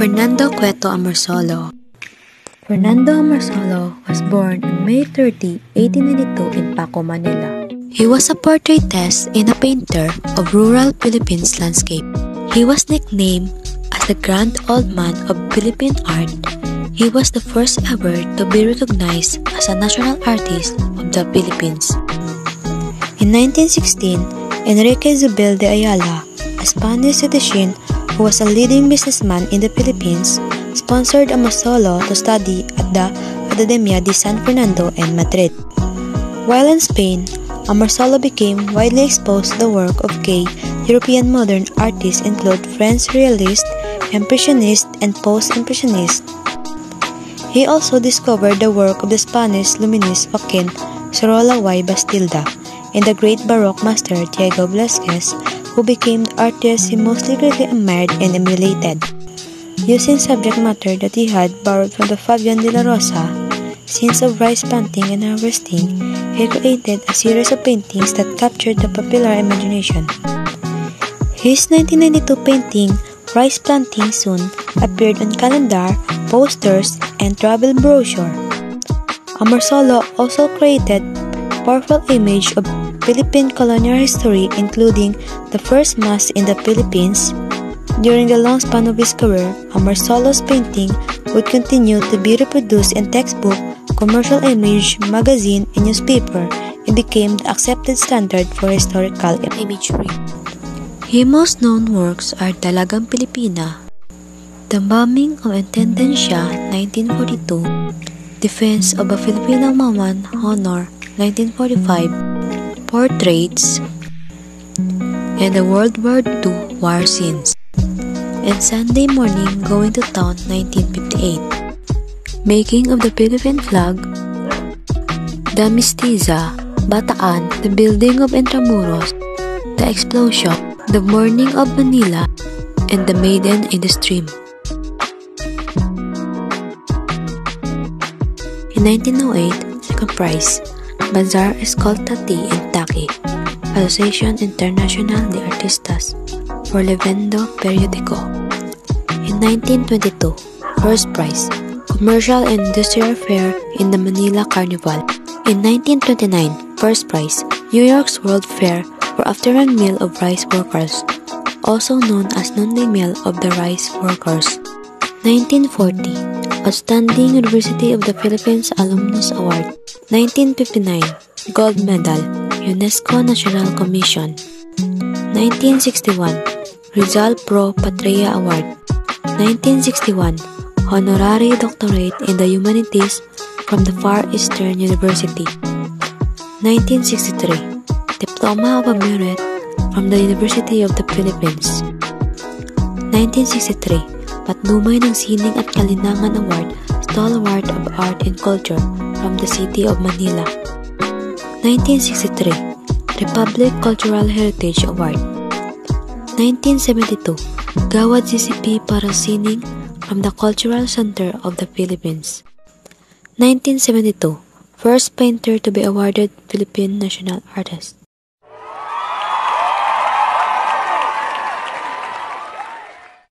Fernando Cueto Amorsolo Fernando Amorsolo was born on May 30, 1892 in Paco, Manila. He was a portraitist and a painter of rural Philippines landscape. He was nicknamed as the Grand Old Man of Philippine art. He was the first ever to be recognized as a national artist of the Philippines. In 1916, Enrique Zobel de Ayala, a Spanish citizen who was a leading businessman in the Philippines, sponsored Amorsolo to study at the Academia de San Fernando in Madrid. While in Spain, Amorsolo became widely exposed to the work of gay European modern artists include French Realist, Impressionist, and Post-Impressionist. He also discovered the work of the Spanish Luminist Joaquin Sorolla y Bastida and the great Baroque master Diego Velázquez who became the artist he most greatly admired and emulated. Using subject matter that he had borrowed from the Fabian de la Rosa, scenes of rice planting and harvesting, he created a series of paintings that captured the popular imagination. His 1992 painting, Rice Planting Soon, appeared on calendar, posters, and travel brochure. Amorsolo also created powerful image of Philippine colonial history including the first mass in the Philippines. During the long span of his career, Amorsolo's painting would continue to be reproduced in textbook, commercial image, magazine, and newspaper and became the accepted standard for historical imagery. His most known works are Dalagang Pilipina, The Bombing of Intendencia 1942, Defense of a Filipino Woman Honor 1945, Portraits, and the World War II War Scenes, and Sunday Morning Going to Town 1958, Making of the Philippine Flag, The Mestiza, Bataan, The Building of Intramuros, The Explosion, The Morning of Manila, and The Maiden in the Stream. In 1908, second prize, Bazar Escoltati and Taki, Association Internacional de Artistas, for Levendo Periodico. In 1922, first prize, Commercial and Industrial Fair in the Manila Carnival. In 1929, first prize, New York's World Fair for Afternoon Meal of Rice Workers, also known as Noonday Meal of the Rice Workers. 1940, Outstanding University of the Philippines Alumnus Award 1959 Gold Medal UNESCO National Commission 1961 Rizal Pro Patria Award 1961 Honorary Doctorate in the Humanities from the Far Eastern University 1963 Diploma of Merit from the University of the Philippines 1963 Patnumay ng Sining at Kalinangan Award, Stalwart of Art and Culture from the City of Manila. 1963, Republic Cultural Heritage Award. 1972, Gawad CCP para Sining from the Cultural Center of the Philippines. 1972, first painter to be awarded Philippine National Artist.